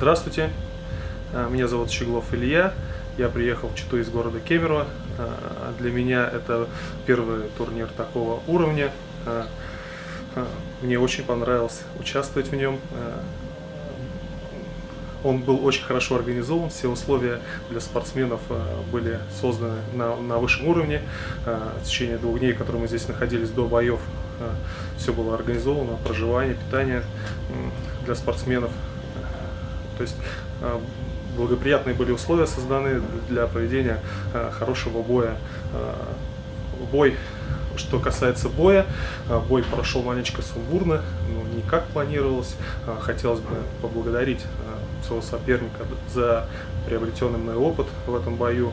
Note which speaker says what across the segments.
Speaker 1: Здравствуйте, э, меня зовут Щеглов Илья, я приехал в Читу из города Кемерово. Э, для меня это первый турнир такого уровня. Э, мне очень понравилось участвовать в нем. Он был очень хорошо организован, все условия для спортсменов были созданы на, на высшем уровне. В течение двух дней, которые мы здесь находились до боев, все было организовано, проживание, питание для спортсменов. То есть э, благоприятные были условия созданы для проведения э, хорошего боя. Э, бой, что касается боя, бой прошел маленечко сумбурно, но не как планировалось. Хотелось бы поблагодарить своего соперника за приобретенный мной опыт в этом бою.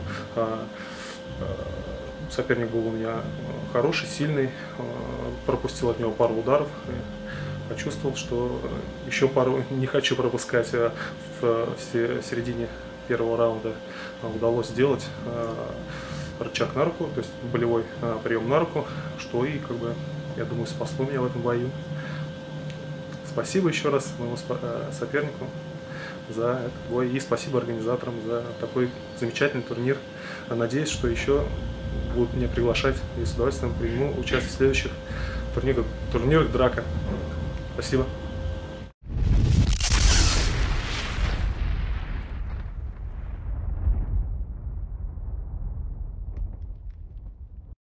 Speaker 1: Соперник был у меня хороший, сильный, пропустил от него пару ударов почувствовал, что еще пару не хочу пропускать а в середине первого раунда удалось сделать рычаг на руку, то есть болевой прием на руку, что и, как бы, я думаю, спасло меня в этом бою. Спасибо еще раз моему сопернику за этот бой и спасибо организаторам за такой замечательный турнир. Надеюсь, что еще будут меня приглашать и с удовольствием приму участие в следующих турнирах, турнирах драка. Спасибо.